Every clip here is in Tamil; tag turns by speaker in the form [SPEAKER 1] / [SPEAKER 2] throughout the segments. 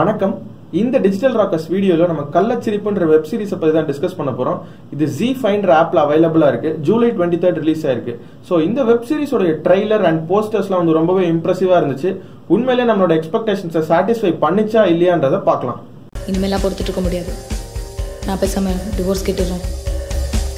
[SPEAKER 1] வணக்கம். இந்த டிஜிட்டல் ராக்கர்ஸ் வீடியோவில் நம்ம கள்ளச்சிரிப்புன்ற வெப் சீரிஸை பற்றி தான் டிஸ்கஸ் பண்ண போகிறோம் இது ஜி ஃபைன்ற ஆப்பில் அவைலபிளாக இருக்குது ஜூலை டுவெண்ட்டி தேர்ட் ரிலீஸ் ஆயிருக்கு. ஸோ இந்த வெப் சீரிஸோட ட்ரெய்லர் அண்ட் போஸ்டர்ஸ்லாம் வந்து ரொம்பவே இம்ப்ரெசிவாக இருந்துச்சு. உண்மையிலே நம்மளோட எக்ஸ்பெக்டேஷன்ஸை சாட்டிஸ்ஃபை பண்ணிச்சா இல்லையான்றதை பார்க்கலாம்.
[SPEAKER 2] இனிமேலாம் பொறுத்துட்டு இருக்க முடியாது. நான் பேசாமல் டிவோர்ஸ் கேட்டுடுறேன்.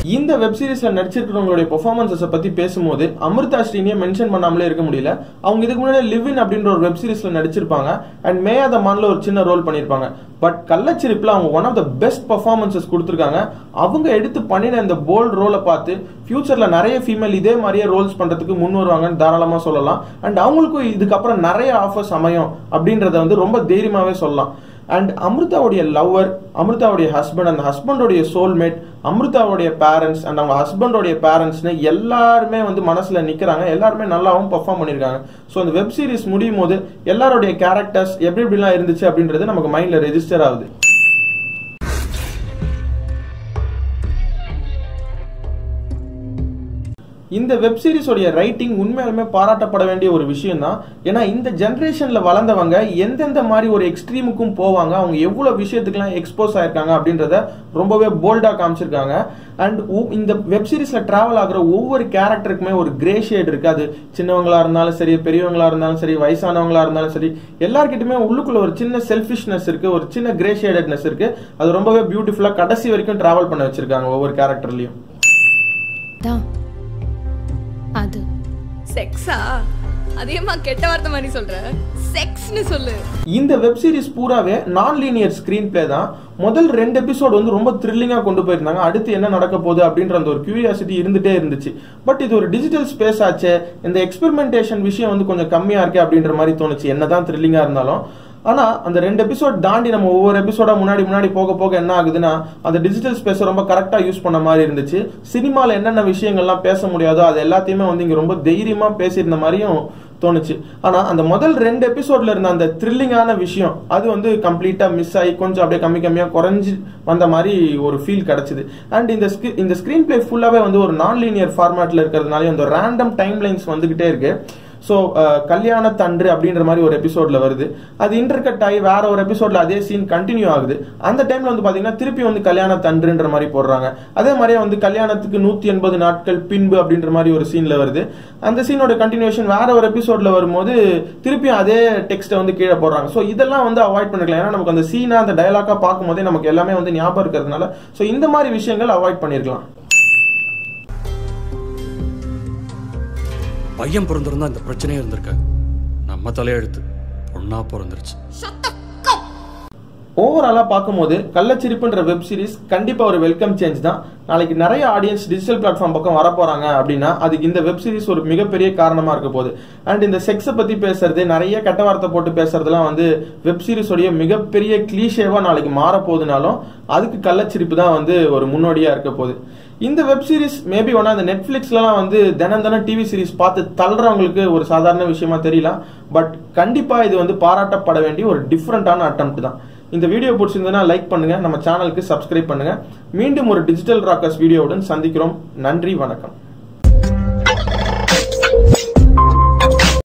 [SPEAKER 1] இந்த வெப் சீரிஸ்ல நடிச்சிருக்கிறவங்களுடைய பெர்ஃபார்மன்ஸஸை பத்தி பேசும்போது அமிர்தா ஸ்ரீனியை மென்ஷன் பண்ணாமலே இருக்க முடியல. அவங்க இதுக்கு முன்னாடி லிவ் இன் அப்படின்ற ஒரு வெப் சீரிஸ்ல நடிச்சிருப்பாங்க. அண்ட் மேயாத மான்ல ஒரு சின்ன ரோல் பண்ணிருப்பாங்க. பட் கள்ளச்சிரிப்பில் அவங்க one of the best performances கொடுத்துருக்காங்க. அவங்க எடுத்து பண்ணின இந்த போல்ட் ரோலை பார்த்து ஃபியூச்சரில் நிறைய ஃபீமேல் இதே மாதிரியே ரோல்ஸ் பண்ணுறதுக்கு முன் வருவாங்கன்னு தாராளமாக சொல்லலாம். அண்ட் அவங்களுக்கும் இதுக்கப்புறம் நிறைய ஆஃபர்ஸ் அமையும் அப்படின்றத வந்து ரொம்ப தைரியமாகவே சொல்லலாம். அண்ட் அமிர்தாவுடைய லவ்வர் அமிர்தாவுடைய ஹஸ்பண்ட் அந்த ஹஸ்பண்டோடைய சோல்மேட் அமிர்தாவுடைய பேரண்ட்ஸ் அண்ட் அவங்க ஹஸ்பண்டோடைய பேரண்ட்ஸ்னு எல்லாருமே வந்து மனசில் நிற்கிறாங்க எல்லாருமே நல்லாவும் பர்ஃபார்ம் பண்ணியிருக்காங்க ஸோ அந்த வெப் சீரிஸ் முடியும் போது எல்லாருடைய கேரக்டர்ஸ் எப்படி எப்படிலாம் இருந்துச்சு அப்படின்றது நமக்கு மைண்டில் ரெஜிஸ்டர் ஆகுது. இந்த வெப் சீரிஸோடைய ரைட்டிங் உண்மையாலுமே பாராட்டப்பட வேண்டிய ஒரு விஷயம் தான் ஏன்னா இந்த ஜென்ரேஷன்ல வளர்ந்தவங்க எந்தெந்த மாதிரி ஒரு எக்ஸ்ட்ரீமுக்கும் போவாங்க அவங்க எவ்வளவு விஷயத்துக்குலாம் எக்ஸ்போஸ் ஆயிருக்காங்க அப்படின்றத ரொம்பவே போல்டா காமிச்சிருக்காங்க. அண்ட் இந்த வெப் சீரிஸ்ல டிராவல் ஆகுற ஒவ்வொரு கேரக்டருக்குமே ஒரு கிரே ஷேட் இருக்கு. அது சின்னவங்களா இருந்தாலும் சரி பெரியவங்களா இருந்தாலும் சரி வயசானவங்களா இருந்தாலும் சரி எல்லார்கிட்டயுமே உள்ளுக்குள்ள ஒரு சின்ன செல்ஃபிஷ்னஸ் இருக்கு ஒரு சின்ன கிரே ஷேடட்னஸ் இருக்கு. அது ரொம்பவே பியூட்டிஃபுல்லா கடைசி வரைக்கும் டிராவல் பண்ண வச்சிருக்காங்க ஒவ்வொரு கேரக்டர்லயும்
[SPEAKER 2] தான் அது.
[SPEAKER 3] செக்ஸா அதிகமா கெட்ட வார்த்தை மாதிரி சொல்ற. செக்ஸ்னு சொல்லு.
[SPEAKER 1] இந்த வெப் சீரிஸ் பூராவே நான் லீனியர் ஸ்கிரீன் பிளே தான். முதல் ரெண்டு எபிசோட் வந்து ரொம்ப த்ரில்லிங்கா கொண்டு போயிருந்தாங்க. அடுத்து என்ன நடக்க போகுது அப்படின்ற அந்த ஒரு கியூரியாசிட்டி இருந்துட்டே இருந்துச்சு. பட் இது ஒரு டிஜிட்டல் ஸ்பேஸ் ஆச்சு. இந்த எக்ஸ்பெரிமெண்டேஷன் விஷயம் வந்து கொஞ்சம் கம்மியா இருக்கே அப்படின்ற மாதிரி தோணுச்சு. என்னதான் த்ரில்லிங்கா இருந்தாலும். ஆனால் அந்த ரெண்டு எபிசோட் தாண்டி நம்ம ஒவ்வொரு எபிசோடா முன்னாடி முன்னாடி போக போக என்ன ஆகுதுன்னா அந்த டிஜிட்டல் ஸ்பேஸை ரொம்ப கரெக்டாக யூஸ் பண்ண மாதிரி இருந்துச்சு. சினிமாவில் என்னென்ன விஷயங்கள்லாம் பேச முடியாதோ அது எல்லாத்தையுமே வந்து இங்கே ரொம்ப தைரியமாக பேசியிருந்த மாதிரியும் தோணுச்சு. ஆனால் அந்த முதல் ரெண்டு எபிசோட்ல இருந்த அந்த த்ரில்லிங்கான விஷயம் அது வந்து கம்ப்ளீட்டாக மிஸ் ஆகி கொஞ்சம் அப்படியே கம்மி கம்மியாக குறைஞ்சி வந்த மாதிரி ஒரு ஃபீல் கிடச்சிது. அண்ட் இந்த ஸ்க்ரீ இந்த ஸ்க்ரீன் பிளே ஃபுல்லாகவே வந்து ஒரு நான் லீனியர் ஃபார்மேட்டில் இருக்கிறதுனால அந்த ரேண்டம் டைம் லைன்ஸ் வந்துகிட்டே இருக்குது ஸோ uh, கல்யாணத்தன்று அப்படின்ற மாதிரி ஒரு எபிசோட்ல வருது. அது இன்டர்கட் ஆகி வேற ஒரு எபிசோட்ல அதே சீன் கண்டினியூ ஆகுது. அந்த டைம்ல வந்து பாத்தீங்கன்னா திருப்பி வந்து கல்யாணத்தன்றுன்ற மாதிரி போடுறாங்க. அதே மாதிரியே வந்து கல்யாணத்துக்கு நூத்தி எண்பது நாட்கள் பின்பு அப்படின்ற மாதிரி ஒரு சீன்ல வருது. அந்த சீனோட கண்டினியூஷன் வேற ஒரு எபிசோட்ல வரும்போது திருப்பியும் அதே டெக்ஸ்ட்டை வந்து கீழே போடுறாங்க. ஸோ இதெல்லாம் வந்து அவாய்ட் பண்ணிருக்கலாம் ஏன்னா நமக்கு அந்த சீனா அந்த டயலாக்கா பார்க்கும்போதே நமக்கு எல்லாமே வந்து ஞாபகம் இருக்கிறதுனால ஸோ இந்த மாதிரி விஷயங்கள் அவாய்ட் பண்ணிருக்கலாம்.
[SPEAKER 4] பையன் பிறந்திருந்தா இந்த பிரச்சனையே இருந்திருக்க நம்ம தலையெழுத்து பொண்ணா பிறந்துருச்சு.
[SPEAKER 1] ஓவராலாக பார்க்கும்போது கள்ளச்சிரிப்புன்ற வெப் சீரிஸ் கண்டிப்பாக ஒரு வெல்கம் சேஞ்ச் தான். நாளைக்கு நிறைய ஆடியன்ஸ் டிஜிட்டல் பிளாட்ஃபார்ம் பக்கம் வர அப்படின்னா அதுக்கு இந்த வெப் சீரிஸ் ஒரு மிகப்பெரிய காரணமாக இருக்க போகுது. அண்ட் இந்த செக்ஸை பற்றி பேசுறது நிறைய கெட்ட வார்த்தை போட்டு பேசுறதுலாம் வந்து வெப் சீரிஸோடைய மிகப்பெரிய கிளீஷேவாக நாளைக்கு மாற போகுதுனாலும் அதுக்கு கள்ளச்சிரிப்பு தான் வந்து ஒரு முன்னோடியாக இருக்க போகுது. இந்த வெப் சீரிஸ் மேபி ஒன்னா அந்த நெட்ஃபிளிக்ஸ்லாம் வந்து தினம் தினம் டிவி சீரிஸ் பார்த்து தள்ளுறவங்களுக்கு ஒரு சாதாரண விஷயமா தெரியல பட் கண்டிப்பாக இது வந்து பாராட்டப்பட வேண்டிய ஒரு டிஃப்ரெண்டான அட்டம் தான். இந்த வீடியோ பிடிச்சிருந்ததுன்னா லைக் பண்ணுங்கள் நம்ம சேனலுக்கு சப்ஸ்கிரைப் பண்ணுங்கள் மீண்டும் ஒரு டிஜிட்டல் ராக்கர்ஸ் வீடியோவுடன் சந்திக்கிறோம். நன்றி வணக்கம்.